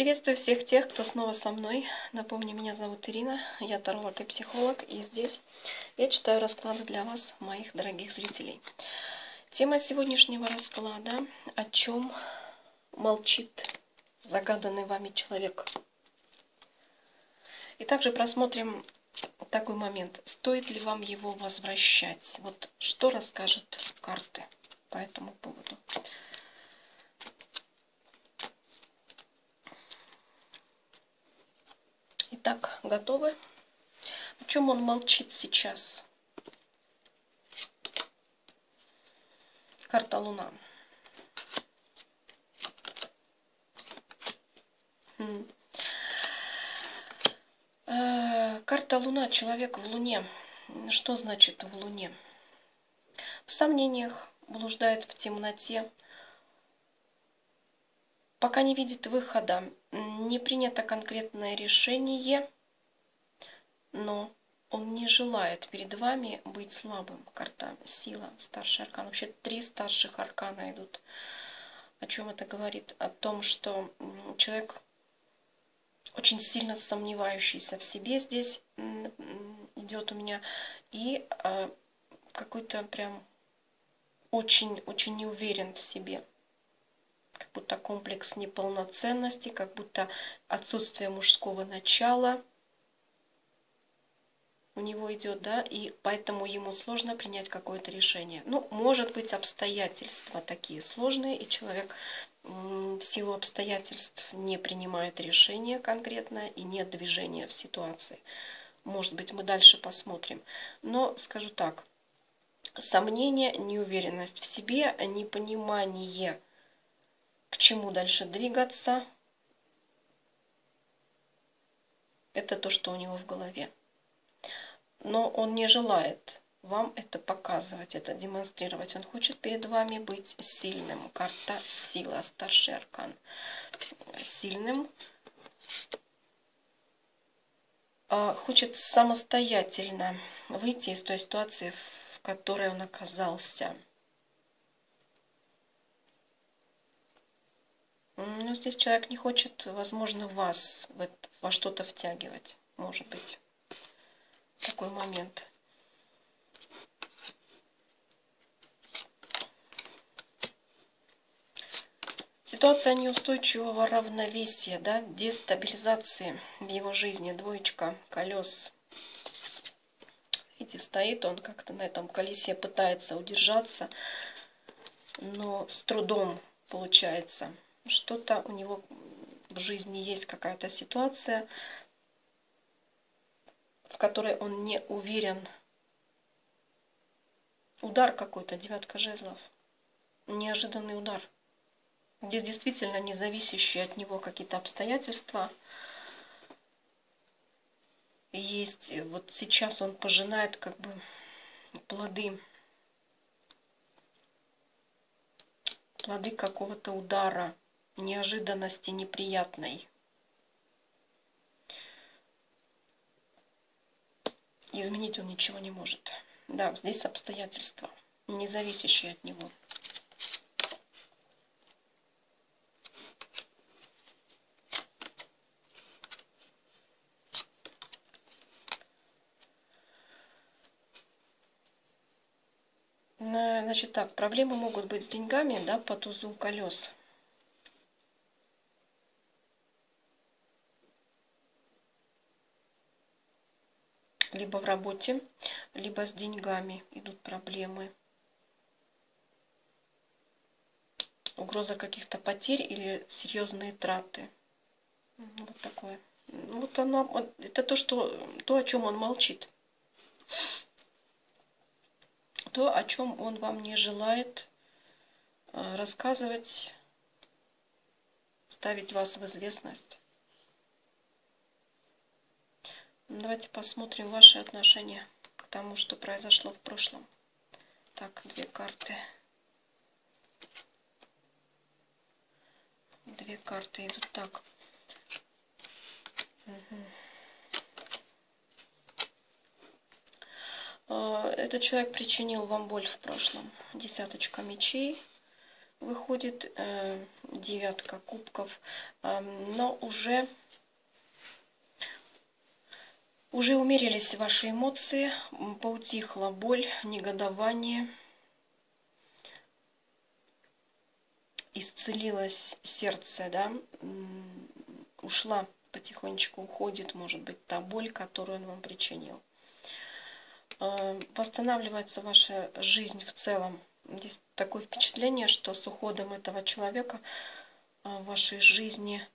Приветствую всех тех, кто снова со мной. Напомню, меня зовут Ирина, я таролог и психолог, и здесь я читаю расклады для вас, моих дорогих зрителей. Тема сегодняшнего расклада – о чем молчит загаданный вами человек. И также просмотрим такой момент. Стоит ли вам его возвращать? Вот что расскажут карты по этому поводу. Итак, готовы? О чем он молчит сейчас? Карта Луна. Хм. Э, карта Луна, человек в Луне. Что значит в Луне? В сомнениях, блуждает в темноте, пока не видит выхода, не принято конкретное решение, но он не желает перед вами быть слабым. Карта сила, старший аркан. Вообще три старших аркана идут. О чем это говорит? О том, что человек очень сильно сомневающийся в себе здесь идет у меня. И а, какой-то прям очень-очень не уверен в себе как будто комплекс неполноценности, как будто отсутствие мужского начала у него идет, да, и поэтому ему сложно принять какое-то решение. Ну, может быть, обстоятельства такие сложные, и человек в силу обстоятельств не принимает решение конкретное и нет движения в ситуации. Может быть, мы дальше посмотрим. Но скажу так, сомнение, неуверенность в себе, непонимание – к чему дальше двигаться. Это то, что у него в голове. Но он не желает вам это показывать, это демонстрировать. Он хочет перед вами быть сильным. Карта сила, старший аркан. Сильным. А, хочет самостоятельно выйти из той ситуации, в которой он оказался. Ну, здесь человек не хочет, возможно, вас во что-то втягивать. Может быть. Такой момент. Ситуация неустойчивого равновесия, да, дестабилизации в его жизни. Двоечка колес. Видите, стоит он как-то на этом колесе, пытается удержаться, но с трудом получается что-то у него в жизни есть какая-то ситуация, в которой он не уверен. Удар какой-то, девятка жезлов. Неожиданный удар. Здесь действительно не зависящие от него какие-то обстоятельства. Есть, вот сейчас он пожинает как бы плоды плоды какого-то удара неожиданности неприятной. Изменить он ничего не может. Да, здесь обстоятельства, не зависящие от него. Значит так, проблемы могут быть с деньгами, да, по тузу колес. Либо в работе, либо с деньгами идут проблемы. Угроза каких-то потерь или серьезные траты. Вот такое. Вот оно, это то, что, то, о чем он молчит. То, о чем он вам не желает э, рассказывать, ставить вас в известность. Давайте посмотрим ваши отношения к тому, что произошло в прошлом. Так, две карты. Две карты идут так. Угу. Этот человек причинил вам боль в прошлом. Десяточка мечей. выходит, э, девятка кубков, э, но уже уже умерились ваши эмоции, поутихла боль, негодование, исцелилось сердце, да, ушла потихонечку, уходит, может быть, та боль, которую он вам причинил. Э, восстанавливается ваша жизнь в целом. Здесь такое впечатление, что с уходом этого человека э, в вашей жизни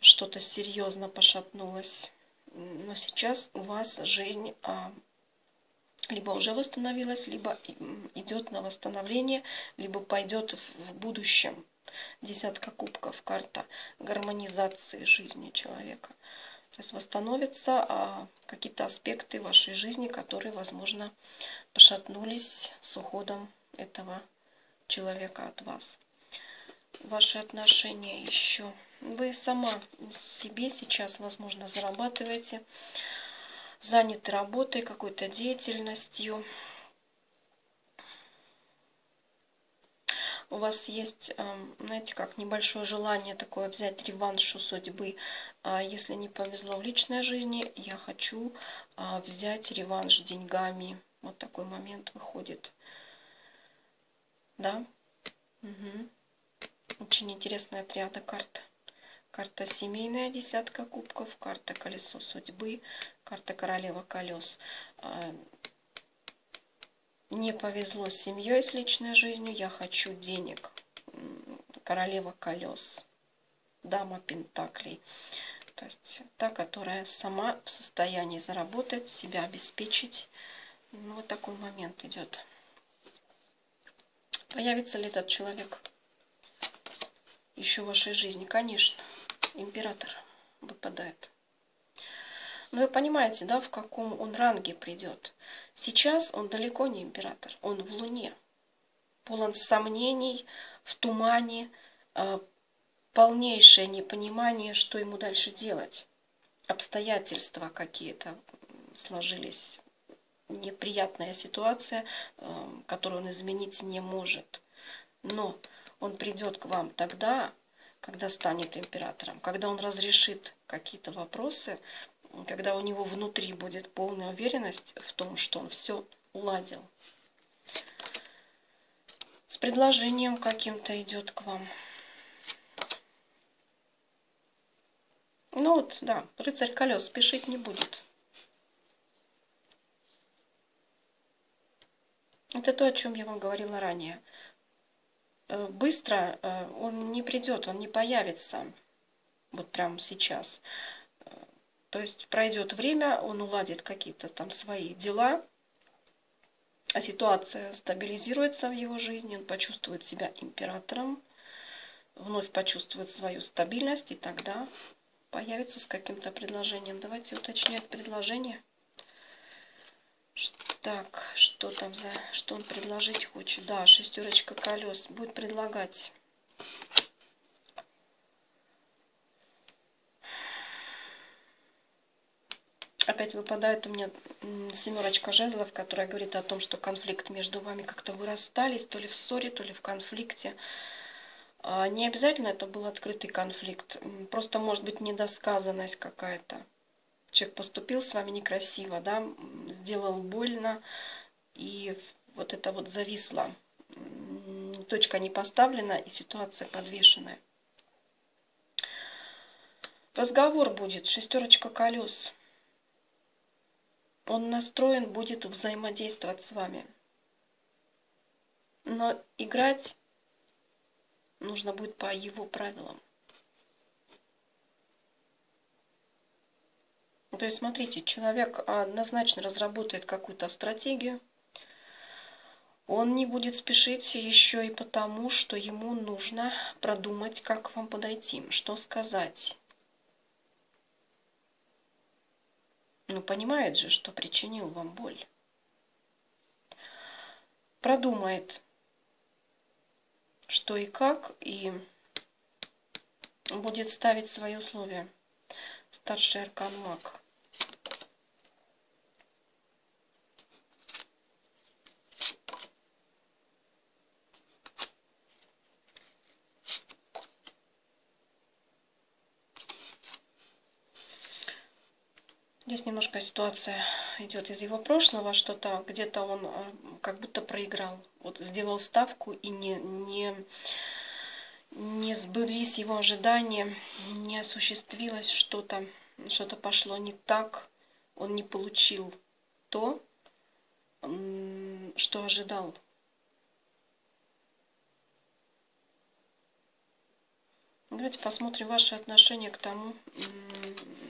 что-то серьезно пошатнулось но сейчас у вас жизнь а, либо уже восстановилась, либо идет на восстановление, либо пойдет в будущем. Десятка кубков, карта гармонизации жизни человека. То есть восстановятся а, какие-то аспекты вашей жизни, которые, возможно, пошатнулись с уходом этого человека от вас. Ваши отношения еще вы сама себе сейчас, возможно, зарабатываете, заняты работой, какой-то деятельностью. У вас есть, эм, знаете, как небольшое желание такое взять реванш у судьбы. А если не повезло в личной жизни, я хочу а, взять реванш деньгами. Вот такой момент выходит. Да? Угу. Очень интересная триада карт. Карта семейная десятка кубков, карта колесо судьбы, карта королева колес. А, не повезло с семьей, с личной жизнью, я хочу денег. Королева колес, дама пентаклей. То есть та, которая сама в состоянии заработать, себя обеспечить. Ну, вот такой момент идет. Появится ли этот человек еще в вашей жизни? Конечно император выпадает. Но вы понимаете, да, в каком он ранге придет. Сейчас он далеко не император, он в Луне. Полон сомнений, в тумане, э, полнейшее непонимание, что ему дальше делать. Обстоятельства какие-то сложились, неприятная ситуация, э, которую он изменить не может. Но он придет к вам тогда, когда станет императором, когда он разрешит какие-то вопросы, когда у него внутри будет полная уверенность в том, что он все уладил. С предложением каким-то идет к вам. Ну вот, да, рыцарь колес спешить не будет. Это то, о чем я вам говорила ранее. Э, быстро э, он не придет, он не появится вот прямо сейчас. Э, то есть пройдет время, он уладит какие-то там свои дела, а ситуация стабилизируется в его жизни, он почувствует себя императором, вновь почувствует свою стабильность, и тогда появится с каким-то предложением. Давайте уточнять предложение. Так, что там за... Что он предложить хочет? Да, шестерочка колес. Будет предлагать. Опять выпадает у меня семерочка жезлов, которая говорит о том, что конфликт между вами как-то вырастались, то ли в ссоре, то ли в конфликте. А, не обязательно это был открытый конфликт, просто может быть недосказанность какая-то человек поступил с вами некрасиво, да, сделал больно, и вот это вот зависло. Точка не поставлена, и ситуация подвешенная. Разговор будет, шестерочка колес. Он настроен будет взаимодействовать с вами. Но играть нужно будет по его правилам. То есть, смотрите, человек однозначно разработает какую-то стратегию. Он не будет спешить еще и потому, что ему нужно продумать, как вам подойти, что сказать. Ну, понимает же, что причинил вам боль. Продумает, что и как, и будет ставить свои условия. Старший аркан маг. Здесь немножко ситуация идет из его прошлого, что-то где-то он э, как будто проиграл. Вот сделал ставку и не, не, не сбылись его ожидания, не осуществилось что-то, что-то пошло не так, он не получил то, что ожидал. Давайте посмотрим ваше отношение к тому,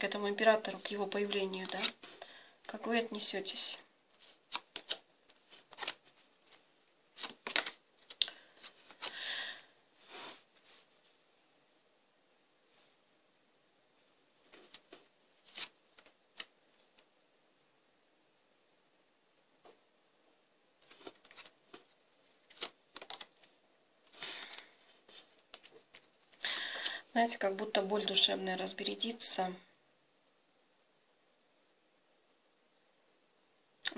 к этому императору, к его появлению, да? Как вы отнесетесь? Знаете, как будто боль душевная разбередится.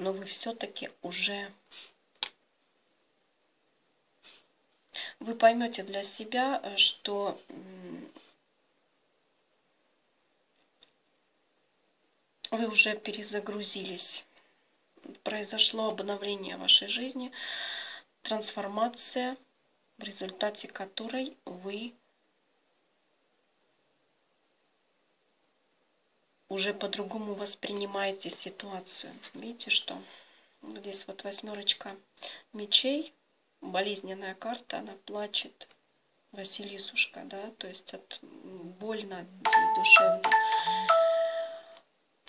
Но вы все-таки уже... Вы поймете для себя, что вы уже перезагрузились. Произошло обновление вашей жизни, трансформация, в результате которой вы уже по-другому воспринимаете ситуацию. Видите, что здесь вот восьмерочка мечей, болезненная карта, она плачет, Василисушка, да, то есть от больно душевно.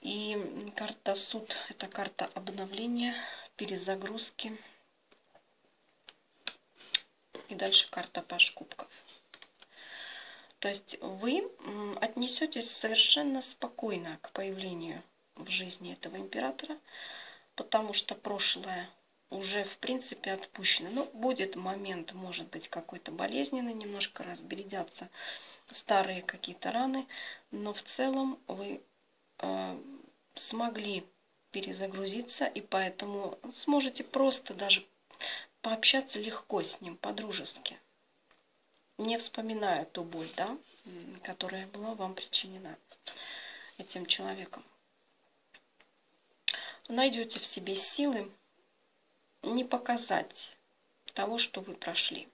И карта суд, это карта обновления, перезагрузки. И дальше карта паш кубков. То есть вы отнесетесь совершенно спокойно к появлению в жизни этого императора, потому что прошлое уже в принципе отпущено. Ну, будет момент, может быть, какой-то болезненный, немножко разбередятся старые какие-то раны, но в целом вы э, смогли перезагрузиться, и поэтому сможете просто даже пообщаться легко с ним, по-дружески не вспоминая ту боль, да, которая была вам причинена этим человеком. Найдете в себе силы не показать того, что вы прошли.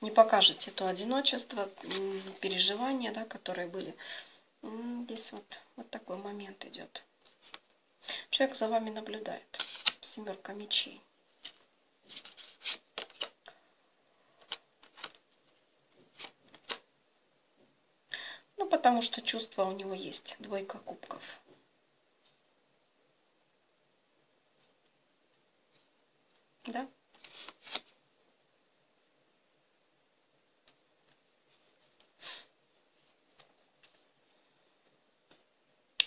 Не покажете то одиночество, переживания, да, которые были. Здесь вот, вот такой момент идет. Человек за вами наблюдает. Семерка мечей. Ну, потому что чувство у него есть. Двойка кубков. Да?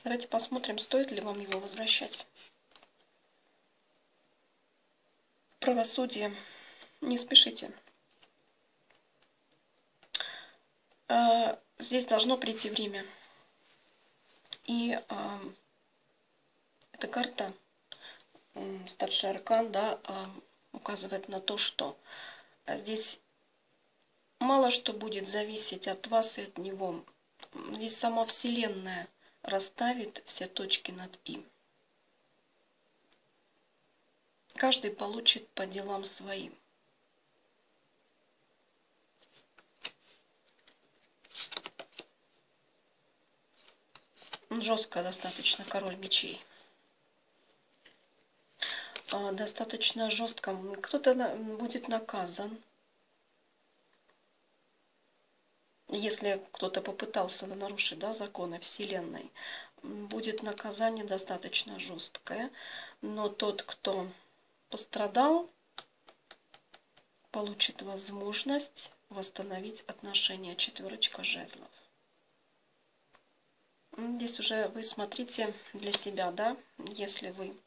Давайте посмотрим, стоит ли вам его возвращать. Правосудие. Не спешите. А, здесь должно прийти время. И э, эта карта, э, старший аркан, да, э, указывает на то, что здесь мало что будет зависеть от вас и от него. Здесь сама Вселенная расставит все точки над «и». Каждый получит по делам своим. Жестко достаточно король мечей. А, достаточно жестко. Кто-то будет наказан. Если кто-то попытался нарушить да, законы Вселенной, будет наказание достаточно жесткое. Но тот, кто пострадал, получит возможность восстановить отношения четверочка жезлов. Здесь уже вы смотрите для себя, да, если вы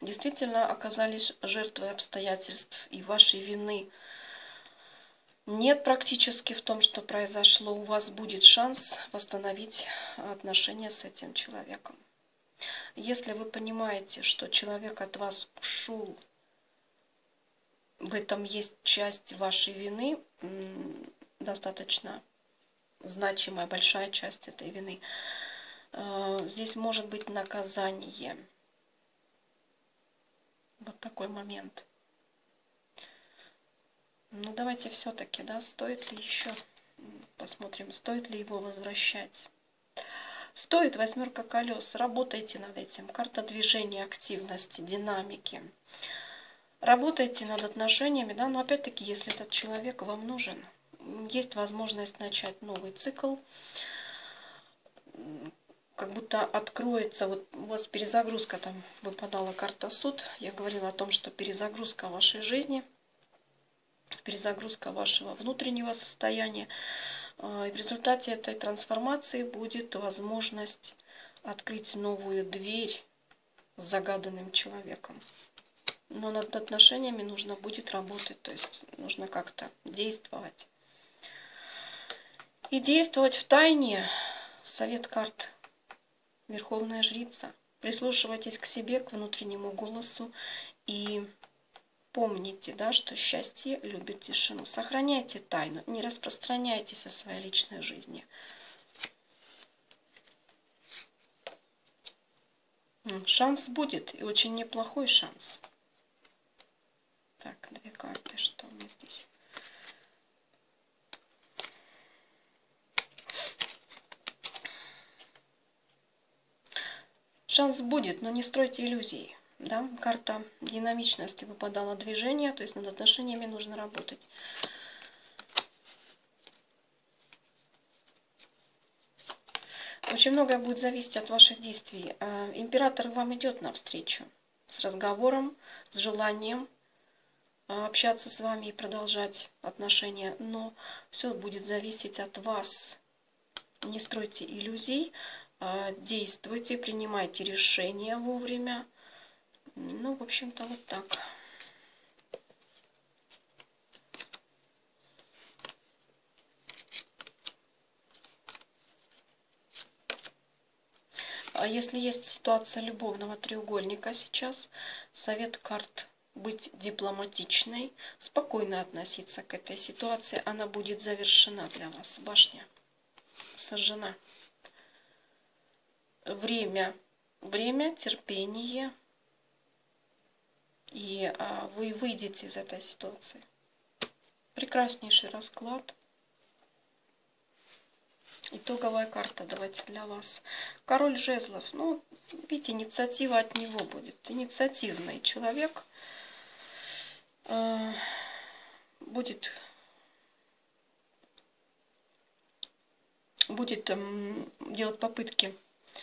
действительно оказались жертвой обстоятельств и вашей вины нет практически в том, что произошло, у вас будет шанс восстановить отношения с этим человеком. Если вы понимаете, что человек от вас ушел, в этом есть часть вашей вины, достаточно значимая, большая часть этой вины. Э, здесь может быть наказание. Вот такой момент. Ну давайте все-таки, да, стоит ли еще, посмотрим, стоит ли его возвращать. Стоит восьмерка колес, работайте над этим. Карта движения, активности, динамики. Работайте над отношениями, да, но опять-таки, если этот человек вам нужен, есть возможность начать новый цикл, как будто откроется, вот у вас перезагрузка, там выпадала карта суд, я говорила о том, что перезагрузка вашей жизни, перезагрузка вашего внутреннего состояния, а, и в результате этой трансформации будет возможность открыть новую дверь с загаданным человеком. Но над отношениями нужно будет работать, то есть нужно как-то действовать. И действовать в тайне. Совет карт. Верховная жрица. Прислушивайтесь к себе, к внутреннему голосу и помните, да, что счастье любит тишину. Сохраняйте тайну, не распространяйтесь о своей личной жизни. Шанс будет, и очень неплохой шанс. Так, две карты, что у меня здесь? Шанс будет, но не стройте иллюзий. Да? Карта динамичности выпадала движение, то есть над отношениями нужно работать. Очень многое будет зависеть от ваших действий. Э, император вам идет навстречу с разговором, с желанием а, общаться с вами и продолжать отношения, но все будет зависеть от вас. Не стройте иллюзий, а, действуйте, принимайте решения вовремя. Ну, в общем-то, вот так. А если есть ситуация любовного треугольника сейчас, совет карт быть дипломатичной, спокойно относиться к этой ситуации. Она будет завершена для вас. Башня сожжена. Время, время, терпение. И а, вы выйдете из этой ситуации. Прекраснейший расклад. Итоговая карта давайте для вас. Король жезлов. Ну, видите, инициатива от него будет. Инициативный человек – Э, будет будет эм, делать попытки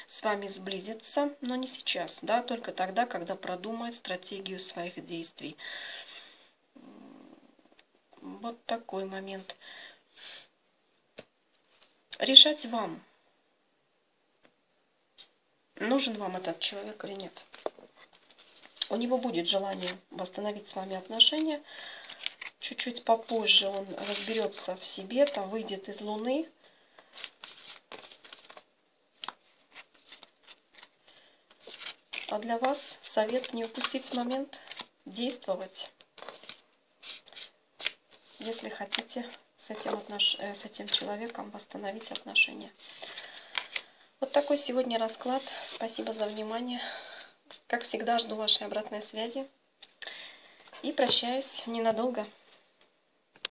с вами сблизиться, но не сейчас, да, только тогда, когда продумает стратегию своих действий. Вот такой момент. Решать вам, нужен вам этот человек или нет у него будет желание восстановить с вами отношения. Чуть-чуть попозже он разберется в себе, там выйдет из Луны. Для вас совет не упустить момент действовать, если хотите с этим, отнош... Э, с этим человеком восстановить отношения. Вот такой сегодня расклад. Спасибо за внимание. Как всегда, жду вашей обратной связи. И прощаюсь ненадолго.